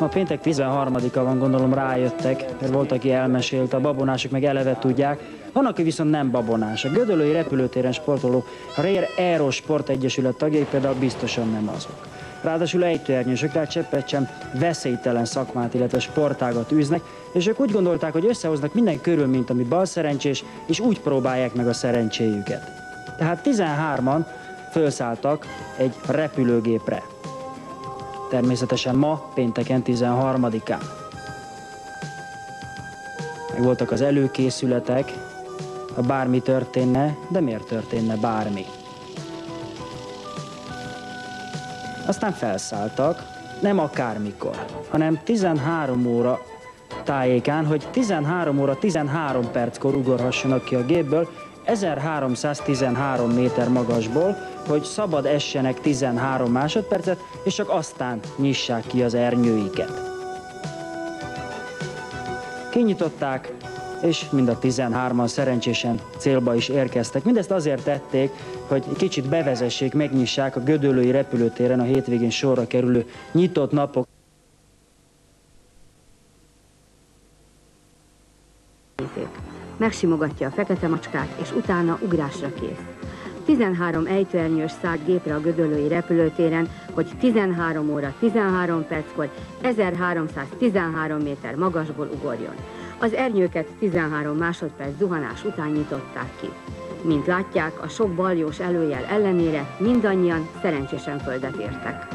Ma péntek 13-a van, gondolom rájöttek, mert volt, aki elmesélte, a babonások meg eleve tudják. Van, aki viszont nem babonás. A Gödöllői repülőtéren sportoló Rér Aero Sport Egyesület tagjai például biztosan nem azok. Ráadásul ejtőernyősök, tehát cseppet sem veszélytelen szakmát, illetve sportágat űznek, és ők úgy gondolták, hogy összehoznak minden körülményt, ami bal szerencsés, és úgy próbálják meg a szerencséjüket. Tehát 13-an felszálltak egy repülőgépre. Természetesen ma, pénteken 13-án. Meg voltak az előkészületek, ha bármi történne, de miért történne bármi? Aztán felszálltak, nem akármikor, hanem 13 óra tájékán, hogy 13 óra 13 perckor ugorhassanak ki a gépből, 1313 méter magasból, hogy szabad essenek 13 másodpercet, és csak aztán nyissák ki az ernyőiket. Kinyitották, és mind a 13-an szerencsésen célba is érkeztek. Mindezt azért tették, hogy kicsit bevezessék, megnyissák a Gödöllői repülőtéren a hétvégén sorra kerülő nyitott napok. Megsimogatja a fekete macskát, és utána ugrásra kész. 13 ejtőernyős szállt gépre a Gödöllői repülőtéren, hogy 13 óra 13 perckor 1313 méter magasból ugorjon. Az ernyőket 13 másodperc zuhanás után nyitották ki. Mint látják, a sok baljós előjel ellenére mindannyian szerencsésen földet értek.